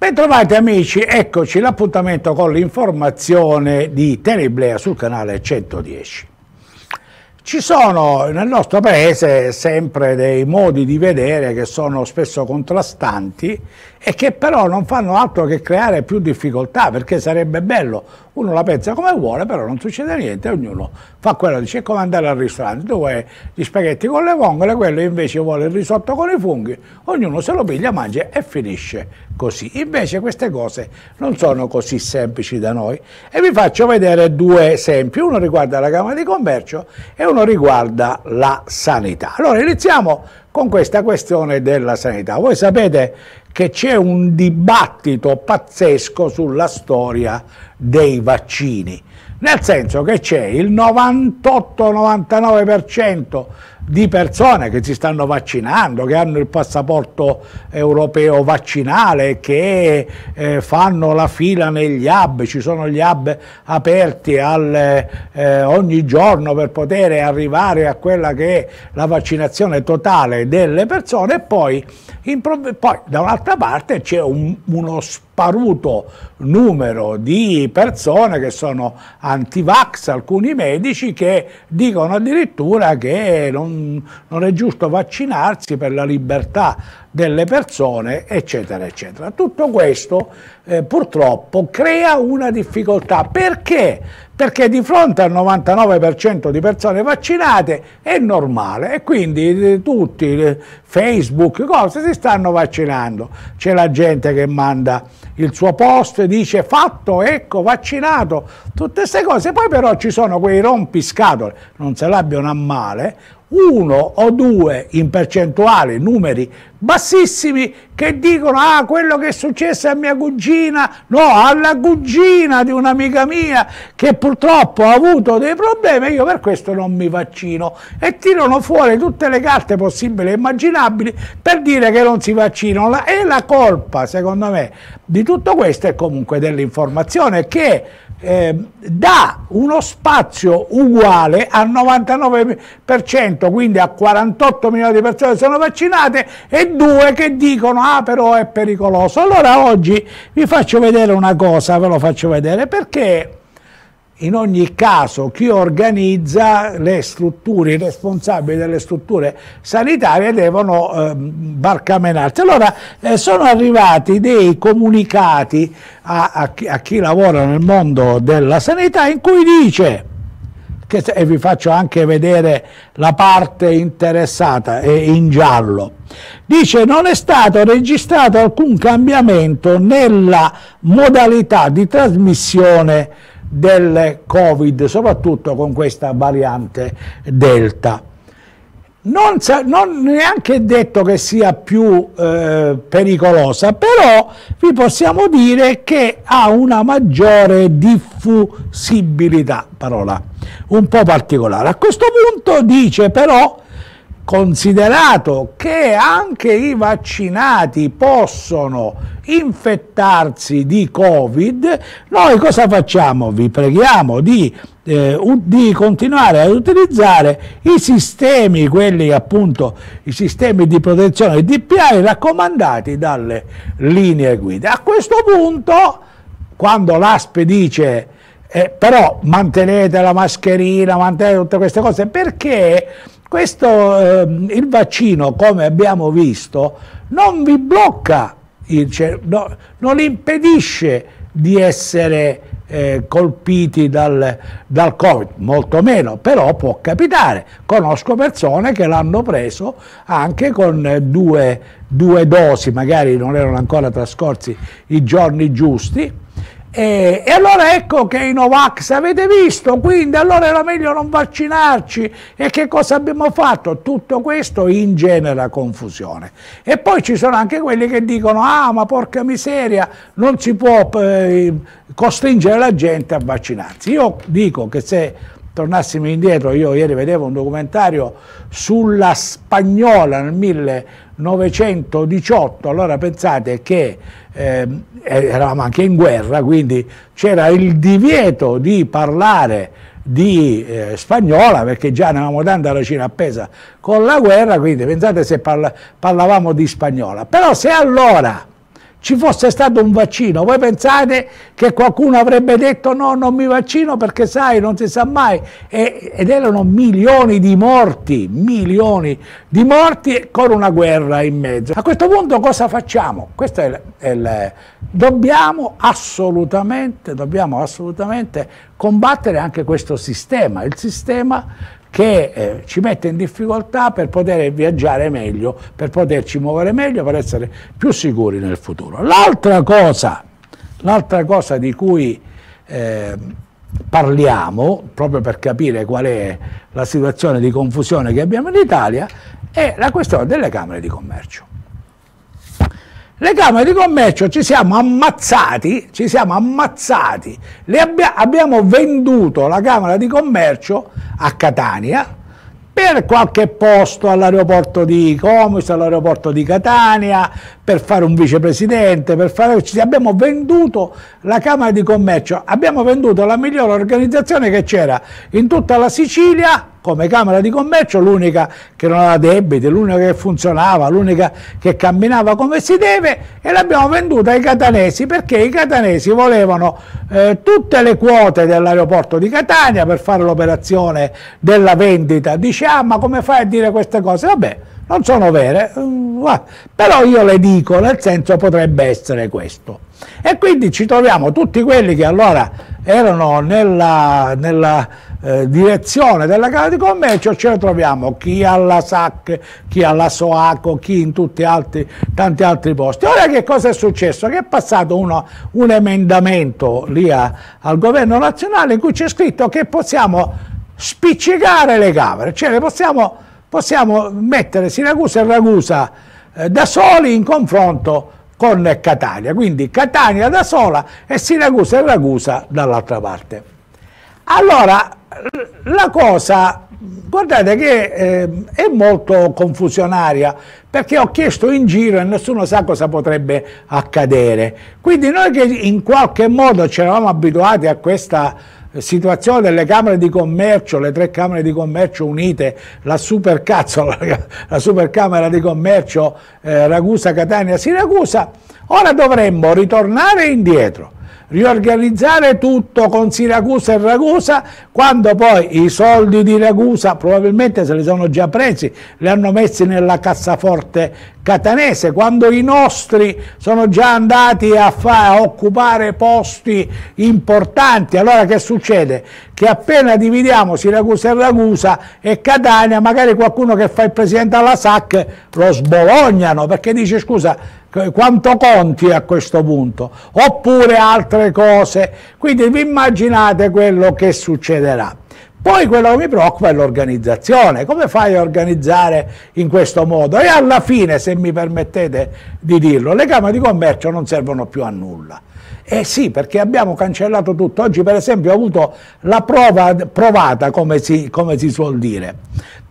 Bentrovati amici, eccoci l'appuntamento con l'informazione di Teleblea sul canale 110. Ci sono nel nostro paese sempre dei modi di vedere che sono spesso contrastanti e che però non fanno altro che creare più difficoltà perché sarebbe bello, uno la pensa come vuole però non succede niente, ognuno fa quello, dice è come andare al ristorante, tu vuoi gli spaghetti con le vongole, quello invece vuole il risotto con i funghi, ognuno se lo piglia, mangia e finisce così. Invece queste cose non sono così semplici da noi e vi faccio vedere due esempi, uno riguarda la Camera di Commercio e uno riguarda la sanità. Allora iniziamo con questa questione della sanità. Voi sapete che c'è un dibattito pazzesco sulla storia dei vaccini, nel senso che c'è il 98-99% di persone che si stanno vaccinando, che hanno il passaporto europeo vaccinale, che eh, fanno la fila negli hub, ci sono gli hub aperti al, eh, ogni giorno per poter arrivare a quella che è la vaccinazione totale delle persone e poi, poi da un'altra parte c'è un, uno sparuto numero di persone che sono anti-vax, alcuni medici che dicono addirittura che non, non è giusto vaccinarsi per la libertà delle persone, eccetera, eccetera. Tutto questo eh, purtroppo crea una difficoltà. Perché? Perché di fronte al 99% di persone vaccinate è normale e quindi eh, tutti, eh, Facebook, cose, si stanno vaccinando. C'è la gente che manda il suo post, dice fatto, ecco, vaccinato, tutte queste cose. Poi però ci sono quei rompiscatole, non se l'abbiano a male, uno o due in percentuale, numeri bassissimi, che dicono ah quello che è successo a mia cugina, no, alla cugina di un'amica mia che purtroppo ha avuto dei problemi, io per questo non mi vaccino. E tirano fuori tutte le carte possibili e immaginabili per dire che non si vaccinano. E la colpa secondo me di tutto questo è comunque dell'informazione che eh, dà uno spazio uguale al 99%, quindi a 48 milioni di persone che sono vaccinate e due che dicono ah però è pericoloso. Allora oggi vi faccio vedere una cosa, ve lo faccio vedere perché in ogni caso chi organizza le strutture, i responsabili delle strutture sanitarie devono eh, barcamenarsi. Allora eh, sono arrivati dei comunicati a, a, chi, a, chi, lavora nel mondo della sanità in cui dice, che, e vi faccio anche vedere la parte interessata è in giallo, dice non è stato registrato alcun cambiamento nella modalità di trasmissione del Covid, soprattutto con questa variante Delta. Non, non neanche detto che sia più eh, pericolosa, però vi possiamo dire che ha una maggiore diffusibilità, parola un po' particolare. A questo punto dice però considerato che anche i vaccinati possono infettarsi di Covid, noi cosa facciamo? Vi preghiamo di, eh, di continuare ad utilizzare i sistemi, quelli appunto, i sistemi di protezione DPI raccomandati dalle linee guida. A questo punto, quando l'ASP dice eh, però mantenete la mascherina, mantenete tutte queste cose, perché questo, eh, il vaccino, come abbiamo visto, non vi blocca, il, no, non impedisce di essere eh, colpiti dal, dal, Covid, molto meno, però può capitare. Conosco persone che l'hanno preso anche con due, due dosi, magari non erano ancora trascorsi i giorni giusti, e, e, allora ecco che i Novax avete visto, quindi allora era meglio non vaccinarci e che cosa abbiamo fatto? Tutto questo ingenera confusione. E poi ci sono anche quelli che dicono ah ma porca miseria non si può eh, costringere la gente a vaccinarsi. Io dico che se tornassimo indietro, io ieri vedevo un documentario sulla spagnola nel 1918, allora pensate che eh, eravamo anche in guerra, quindi c'era il divieto di parlare di eh, spagnola perché già ne avevamo tanta racina appesa con la guerra, quindi pensate se parla, parlavamo di spagnola. Però se allora ci fosse stato un vaccino, voi pensate che qualcuno avrebbe detto no, non mi vaccino perché sai, non si sa mai, e, ed erano milioni di morti, milioni di morti con una guerra in mezzo. A questo punto cosa facciamo? Questo è, è il, dobbiamo assolutamente, dobbiamo assolutamente combattere anche questo sistema, il sistema che eh, ci mette in difficoltà per poter viaggiare meglio, per poterci muovere meglio, per essere più sicuri nel futuro. L'altra cosa, cosa, di cui eh, parliamo, proprio per capire qual è la situazione di confusione che abbiamo in Italia, è la questione delle Camere di Commercio. Le Camere di Commercio ci siamo ammazzati, ci siamo ammazzati, abbia, abbiamo venduto la Camera di Commercio a Catania per qualche posto all'aeroporto di Comus, all'aeroporto di Catania, per fare un vicepresidente, per fare... abbiamo venduto la Camera di Commercio, abbiamo venduto la migliore organizzazione che c'era in tutta la Sicilia come Camera di Commercio, l'unica che non aveva debiti, l'unica che funzionava, l'unica che camminava come si deve e l'abbiamo venduta ai catanesi perché i catanesi volevano eh, tutte le quote dell'aeroporto di Catania per fare l'operazione della vendita. Dice, ah ma come fai a dire queste cose? Vabbè, non sono vere, mm, però io le dico, nel senso potrebbe essere questo. E quindi ci troviamo tutti quelli che allora erano nella, nella eh, direzione della Camera di Commercio, ce ne troviamo chi alla SAC, chi alla SOACO, chi in altri, tanti altri posti. Ora che cosa è successo? Che è passato uno, un emendamento lì a, al governo nazionale in cui c'è scritto che possiamo spiccicare le Camere, cioè le possiamo possiamo mettere Siracusa e Ragusa eh, da soli in confronto con Catania, quindi Catania da sola e Siracusa e Ragusa dall'altra parte. Allora, la cosa, guardate che eh, è molto confusionaria, perché ho chiesto in giro e nessuno sa cosa potrebbe accadere. Quindi noi che in qualche modo ci eravamo abituati a questa situazione delle camere di commercio, le tre camere di commercio unite, la super cazzo, la super camera di commercio eh, Ragusa, Catania, Siracusa, ora dovremmo ritornare indietro riorganizzare tutto con Siracusa e Ragusa quando poi i soldi di Ragusa probabilmente se li sono già presi, li hanno messi nella cassaforte catanese, quando i nostri sono già andati a, a occupare posti importanti, allora che succede? Che appena dividiamo Siracusa e Ragusa e Catania, magari qualcuno che fa il presidente alla SAC lo sbolognano perché dice scusa quanto conti a questo punto, oppure altre cose. Quindi vi immaginate quello che succederà. Poi quello che mi preoccupa è l'organizzazione, come fai a organizzare in questo modo? E alla fine, se mi permettete di dirlo, le Camere di Commercio non servono più a nulla. Eh sì, perché abbiamo cancellato tutto. Oggi per esempio ho avuto la prova provata, come si, come si suol dire.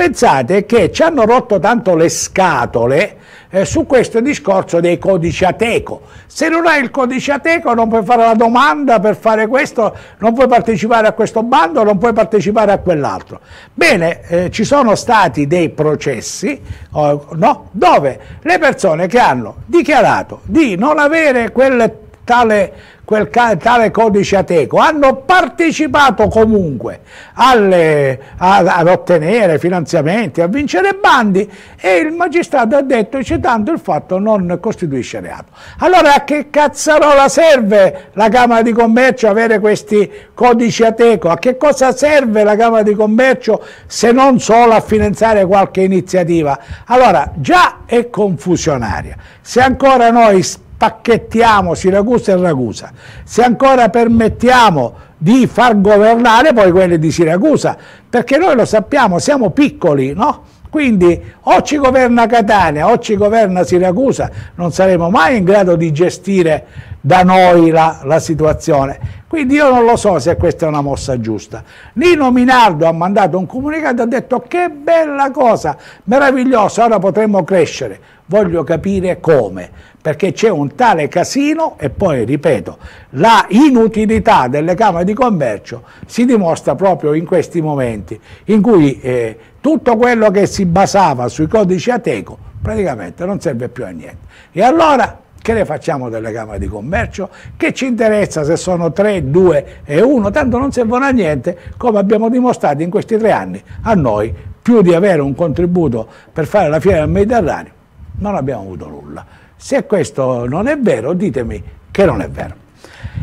Pensate che ci hanno rotto tanto le scatole eh, su questo discorso dei codici Ateco. Se non hai il codice Ateco non puoi fare la domanda per fare questo, non puoi partecipare a questo bando, non puoi partecipare a quell'altro. Bene, eh, ci sono stati dei processi oh, no, dove le persone che hanno dichiarato di non avere quel tale quel tale codice ateco, hanno partecipato comunque alle, a, ad ottenere finanziamenti, a vincere bandi e il magistrato ha detto che tanto il fatto non costituisce reato. Allora a che cazzarola serve la Camera di Commercio avere questi codici ateco? A che cosa serve la Camera di Commercio se non solo a finanziare qualche iniziativa? Allora già è confusionaria. Se ancora noi pacchettiamo Siracusa e Ragusa, se ancora permettiamo di far governare poi quelli di Siracusa, perché noi lo sappiamo, siamo piccoli, no? Quindi o ci governa Catania o ci governa Siracusa, non saremo mai in grado di gestire da noi la, la situazione. Quindi io non lo so se questa è una mossa giusta. Nino Minardo ha mandato un comunicato e ha detto che bella cosa, meravigliosa, ora potremmo crescere. Voglio capire come perché c'è un tale casino e poi, ripeto, la inutilità delle Camere di Commercio si dimostra proprio in questi momenti in cui eh, tutto quello che si basava sui codici Ateco praticamente non serve più a niente. E allora che ne facciamo delle Camere di Commercio? Che ci interessa se sono 3, 2 e 1? Tanto non servono a niente, come abbiamo dimostrato in questi tre anni. A noi, più di avere un contributo per fare la fiera del Mediterraneo, non abbiamo avuto nulla. Se questo non è vero, ditemi che non è vero.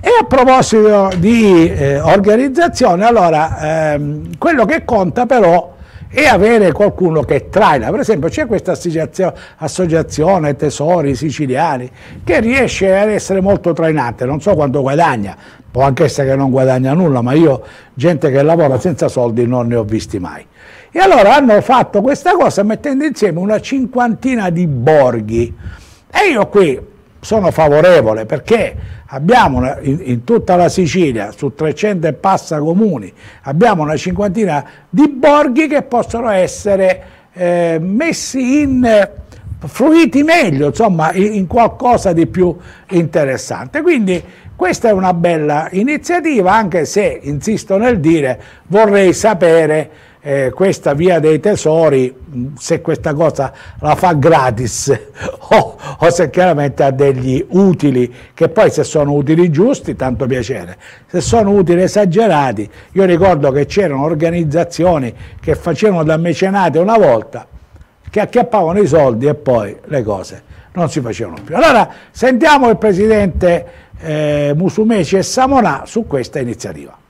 E a proposito di eh, organizzazione, allora, ehm, quello che conta però e avere qualcuno che traina. Per esempio c'è questa associazione Tesori Siciliani che riesce ad essere molto trainante, non so quanto guadagna, può anche essere che non guadagna nulla, ma io gente che lavora senza soldi non ne ho visti mai. E allora hanno fatto questa cosa mettendo insieme una cinquantina di borghi e io qui sono favorevole perché abbiamo una, in, in, tutta la Sicilia, su 300 e passa comuni, abbiamo una cinquantina di borghi che possono essere eh, messi in, fruiti meglio, insomma, in, in qualcosa di più interessante. Quindi questa è una bella iniziativa, anche se, insisto nel dire, vorrei sapere eh, questa via dei tesori, se questa cosa la fa gratis o, o, se chiaramente ha degli utili, che poi se sono utili giusti, tanto piacere, se sono utili esagerati, io ricordo che c'erano organizzazioni che facevano da mecenate una volta, che acchiappavano i soldi e poi le cose non si facevano più. Allora sentiamo il Presidente eh, Musumeci e Samonà su questa iniziativa.